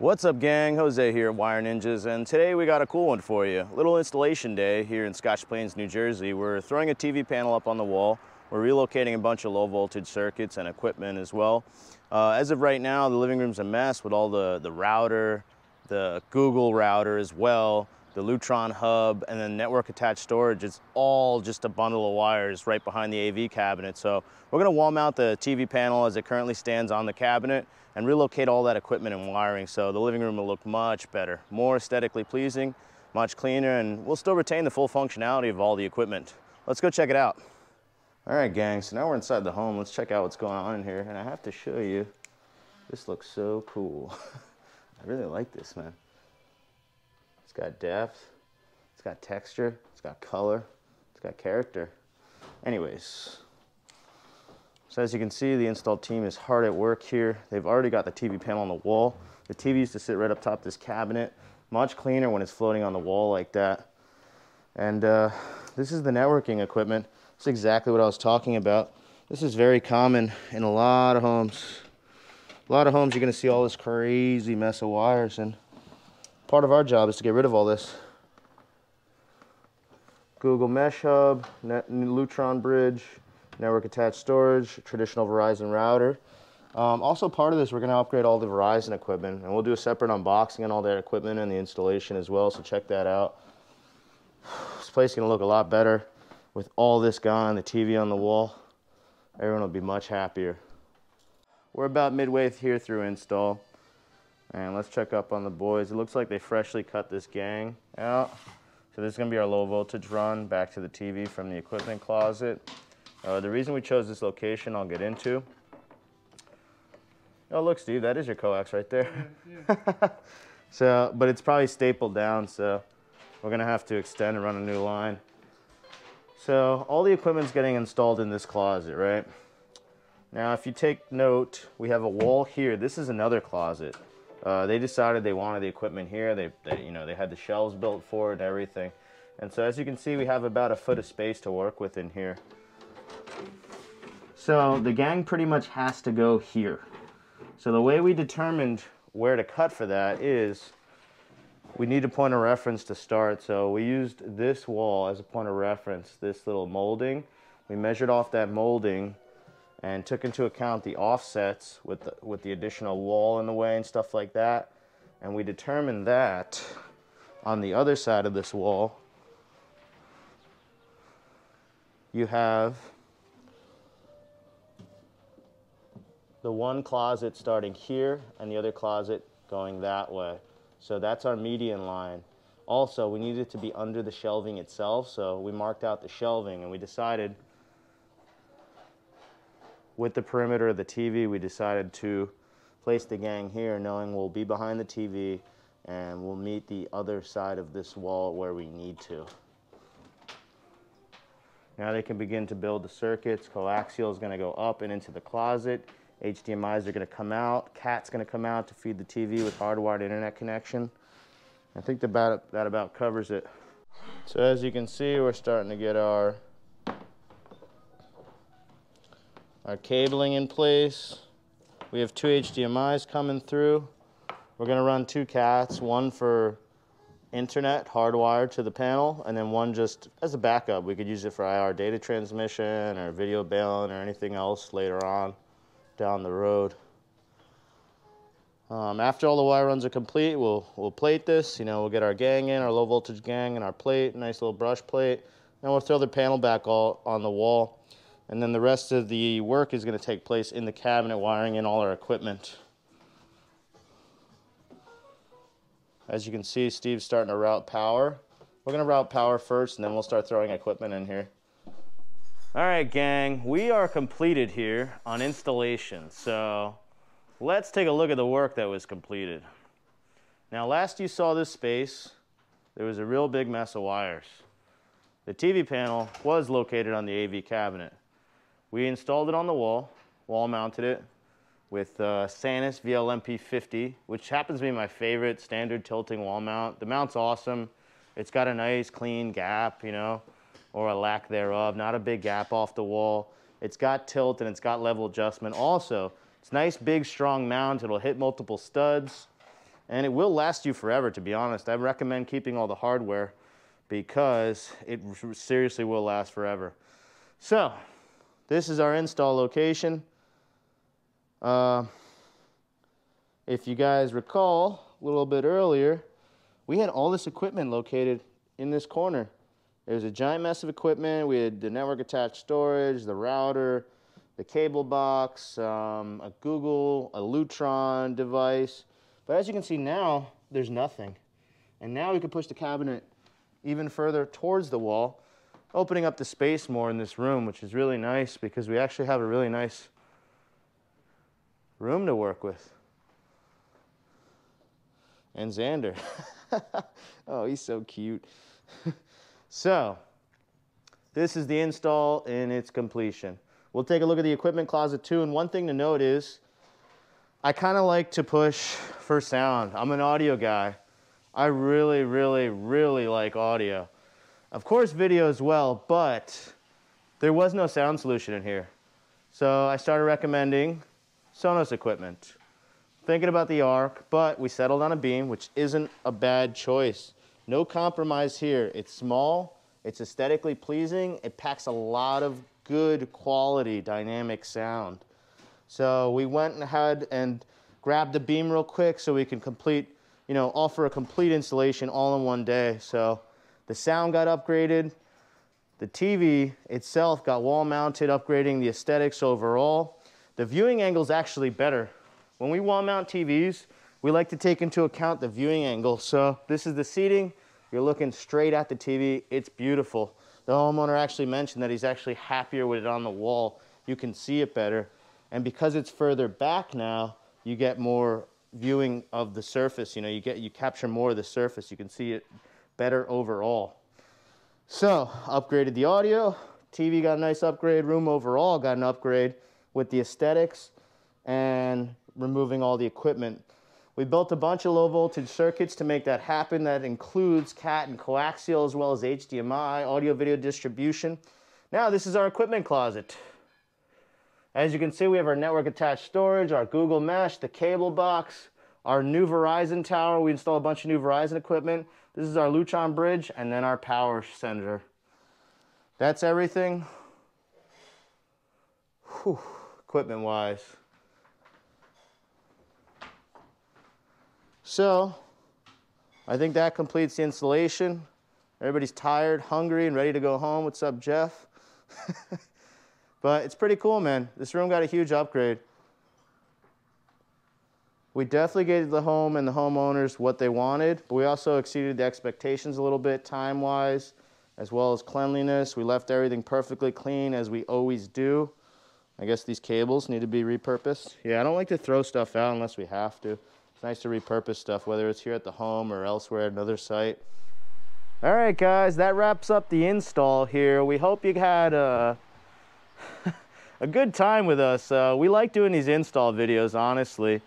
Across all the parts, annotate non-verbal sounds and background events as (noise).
What's up gang, Jose here at Wire Ninjas and today we got a cool one for you. Little installation day here in Scotch Plains, New Jersey. We're throwing a TV panel up on the wall. We're relocating a bunch of low voltage circuits and equipment as well. Uh, as of right now, the living room's a mess with all the, the router, the Google router as well, the Lutron hub, and then network attached storage. It's all just a bundle of wires right behind the AV cabinet. So we're gonna wall mount the TV panel as it currently stands on the cabinet and relocate all that equipment and wiring so the living room will look much better, more aesthetically pleasing, much cleaner, and we'll still retain the full functionality of all the equipment. Let's go check it out. All right, gang, so now we're inside the home. Let's check out what's going on in here. And I have to show you, this looks so cool. (laughs) I really like this, man. Got depth, it's got texture, it's got color, it's got character. Anyways, so as you can see, the install team is hard at work here. They've already got the TV panel on the wall. The TV used to sit right up top this cabinet. Much cleaner when it's floating on the wall like that. And uh, this is the networking equipment. It's exactly what I was talking about. This is very common in a lot of homes. A lot of homes you're gonna see all this crazy mess of wires and part of our job is to get rid of all this. Google Mesh Hub, Net Lutron Bridge, network attached storage, traditional Verizon router. Um, also part of this, we're gonna upgrade all the Verizon equipment and we'll do a separate unboxing on all that equipment and the installation as well, so check that out. (sighs) This place is gonna look a lot better with all this gone, the TV on the wall. Everyone will be much happier. We're about midway here through install. And let's check up on the boys. It looks like they freshly cut this gang out. So this is gonna be our low voltage run back to the TV from the equipment closet. Uh, the reason we chose this location I'll get into. Oh look Steve, that is your coax right there. Yeah, (laughs) yeah. so, but it's probably stapled down so we're gonna have to extend and run a new line. So all the equipment's getting installed in this closet, right? Now if you take note, we have a wall here. This is another closet. Uh, they decided they wanted the equipment here. They, they, you know, they had the shelves built for it everything. And so as you can see, we have about a foot of space to work with in here. So the gang pretty much has to go here. So the way we determined where to cut for that is we need a point of reference to start. So we used this wall as a point of reference, this little molding. We measured off that molding and took into account the offsets with the, with the additional wall in the way and stuff like that. And we determined that on the other side of this wall, you have the one closet starting here and the other closet going that way. So that's our median line. Also, we needed to be under the shelving itself, so we marked out the shelving and we decided with the perimeter of the TV, we decided to place the gang here knowing we'll be behind the TV and we'll meet the other side of this wall where we need to. Now they can begin to build the circuits. Coaxial is going to go up and into the closet. HDMIs are going to come out. CAT's going to come out to feed the TV with hardwired internet connection. I think that about, that about covers it. So as you can see, we're starting to get our our cabling in place. We have two HDMIs coming through. We're gonna run two CATs, one for internet hardwired to the panel, and then one just as a backup. We could use it for IR data transmission or video bailing or anything else later on down the road. Um, after all the wire runs are complete, we'll, we'll plate this. You know, we'll get our gang in, our low voltage gang and our plate, nice little brush plate. And we'll throw the panel back all on the wall. And then the rest of the work is going to take place in the cabinet, wiring in all our equipment. As you can see, Steve's starting to route power. We're going to route power first, and then we'll start throwing equipment in here. All right, gang, we are completed here on installation. So let's take a look at the work that was completed. Now, last you saw this space, there was a real big mess of wires. The TV panel was located on the AV cabinet. We installed it on the wall, wall mounted it with uh, Sanus VLMP50, which happens to be my favorite standard tilting wall mount. The mount's awesome. It's got a nice clean gap, you know, or a lack thereof, not a big gap off the wall. It's got tilt and it's got level adjustment. Also, it's nice, big, strong mount. It'll hit multiple studs. And it will last you forever, to be honest. I recommend keeping all the hardware because it seriously will last forever. So, this is our install location. Uh, if you guys recall, a little bit earlier, we had all this equipment located in this corner. There's a giant mess of equipment. We had the network attached storage, the router, the cable box, um, a Google, a Lutron device. But as you can see now, there's nothing. And now we can push the cabinet even further towards the wall, opening up the space more in this room, which is really nice because we actually have a really nice room to work with. And Xander. (laughs) oh, he's so cute. (laughs) so, this is the install in its completion. We'll take a look at the equipment closet too. And one thing to note is, I kind of like to push for sound. I'm an audio guy. I really, really, really like audio. Of course, video as well, but there was no sound solution in here. So I started recommending Sonos equipment. Thinking about the ARC, but we settled on a Beam, which isn't a bad choice. No compromise here. It's small, it's aesthetically pleasing, it packs a lot of good quality dynamic sound. So we went ahead and grabbed the Beam real quick so we can complete, you know, offer a complete installation all in one day. So the sound got upgraded, the TV itself got wall mounted, upgrading the aesthetics overall. The viewing angle is actually better. When we wall mount TVs, we like to take into account the viewing angle. So this is the seating. You're looking straight at the TV. It's beautiful. The homeowner actually mentioned that he's actually happier with it on the wall. You can see it better. And because it's further back now, you get more viewing of the surface. You know, you get you capture more of the surface. You can see it better overall. So upgraded the audio. TV got a nice upgrade. Room overall got an upgrade with the aesthetics and removing all the equipment. We built a bunch of low voltage circuits to make that happen. That includes CAT and coaxial as well as HDMI, audio video distribution. Now this is our equipment closet. As you can see, we have our network attached storage, our Google Mesh, the cable box, our new Verizon tower. We installed a bunch of new Verizon equipment. This is our Lutron bridge and then our power center. That's everything. Whew equipment wise. So I think that completes the installation. Everybody's tired, hungry, and ready to go home. What's up, Jeff? (laughs) but it's pretty cool, man. This room got a huge upgrade. We definitely gave the home and the homeowners what they wanted, but we also exceeded the expectations a little bit time-wise, as well as cleanliness. We left everything perfectly clean, as we always do. I guess these cables need to be repurposed. Yeah, I don't like to throw stuff out unless we have to. It's nice to repurpose stuff, whether it's here at the home or elsewhere at another site. All right, guys, that wraps up the install here. We hope you had a, (laughs) a good time with us. Uh, we like doing these install videos, honestly.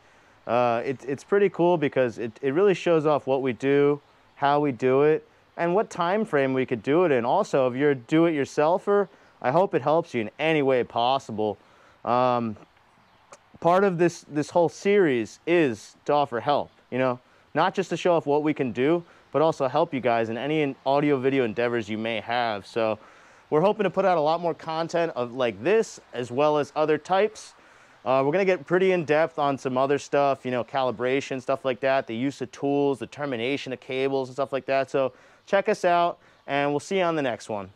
Uh, it, it's pretty cool because it, it really shows off what we do, how we do it, and what time frame we could do it in. Also, if you're a do-it-yourselfer, I hope it helps you in any way possible. Um, part of this, this whole series is to offer help, you know, not just to show off what we can do, but also help you guys in any audio video endeavors you may have. So we're hoping to put out a lot more content of like this, as well as other types. Uh, we're gonna get pretty in depth on some other stuff, you know, calibration, stuff like that, the use of tools, the termination of cables and stuff like that. So check us out and we'll see you on the next one.